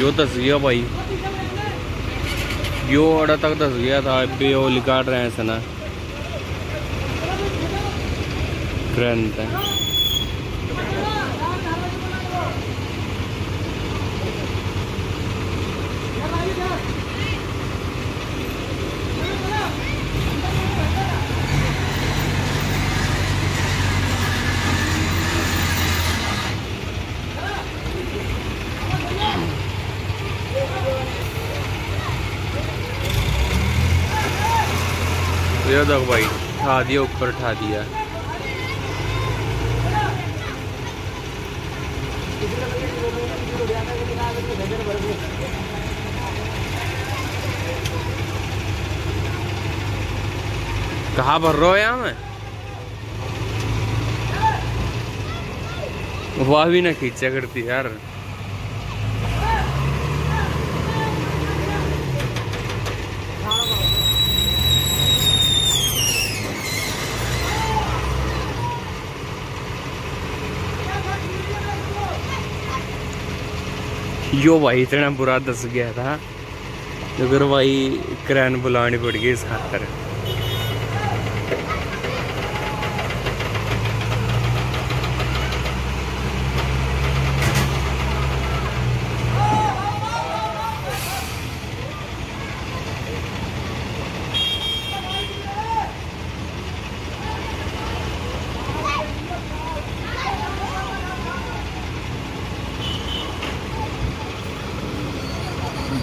यो दस गया भाई। यो अड़ा तक दस गया था अभी वो लिखा रहे हैं सना। ग्रंथ है। ये देखो भाई, ठा दिया, ऊपर ठा दिया। कहाँ भर रहा हो यहाँ में? वाह भी ना खींचा करती यार। यो भाई इतना बुरा दस गया था। अगर भाई, क्रैन बुलानी पड़ गई इस खातर।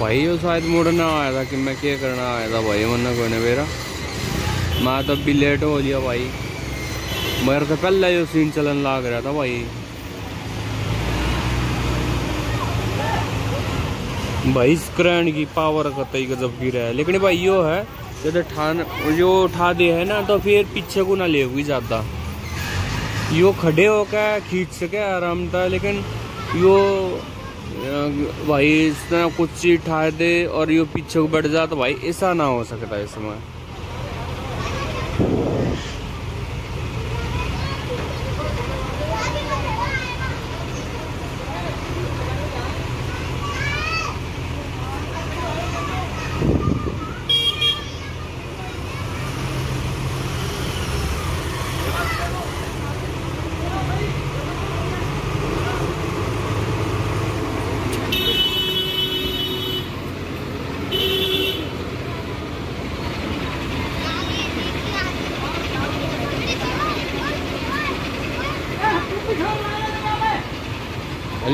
भाई शायद मुड़ना आया था कि मैं क्या करना आया था भाई, मन्ना कोई ने मेरा। मैं तो भी लेट हो गया भाई। मेरे तो पहले जो सीन चलन लाग रहा था भाई। भाई स्क्रैंड की पावर कतई गजब की रहा है। लेकिन भाई, यो है, जब ठान जो उठा दे है ना तो फिर पीछे को ना ले हुई ज़्यादा यो खड़े होकर खींच सके आराम था, लेकिन यो भाई, इस तरह कुछ चीज़ ठा दे और ये पीछे को बैठ जा तो भाई ऐसा ना हो सकता इसमें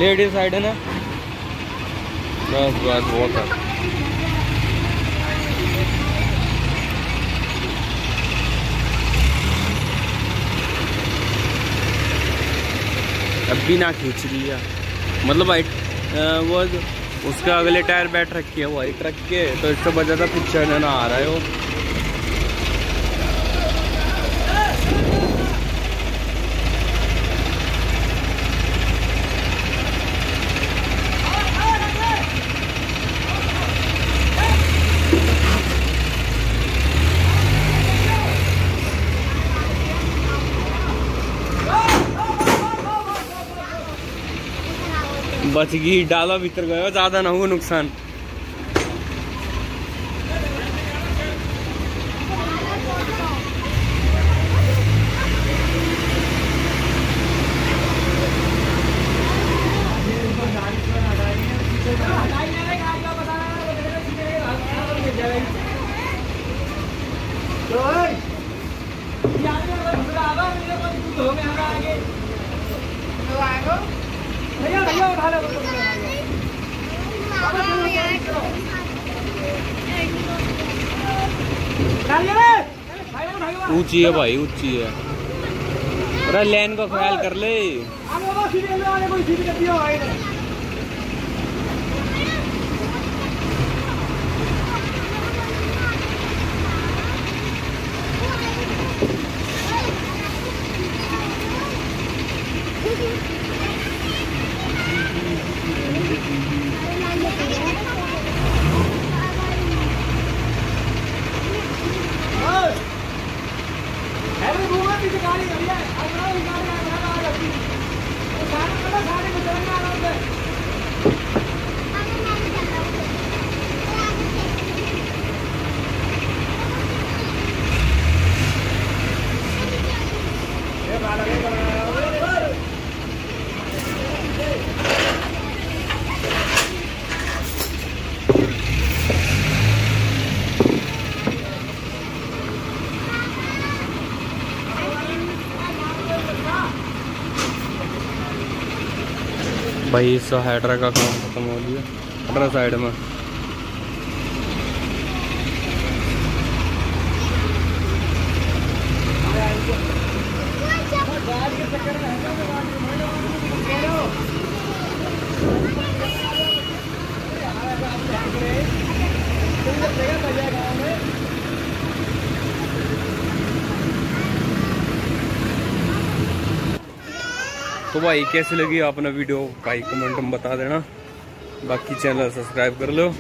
लेडीज़ साइड है ना? बस बस, बहुत है। अब भी ना खींच है। मतलब भाई वो उसका अगले टायर बैठ रखी है वही रख के तो इससे वजह था पीछे ना आ रहा है वो। बच गई डाला भीतर गयो ज़्यादा ना हो नुकसान भैया भैया उठा लो ऊँची है भाई ऊँची है। अरे लेन का ख्याल कर ले। भाई इस हाइड्रा का काम खत्म हो गया। हाइड्रा साइड में। तो भाई, कैसी लगी आपने वीडियो? भाई कमेंट में बता देना। बाकी चैनल सब्सक्राइब कर लो।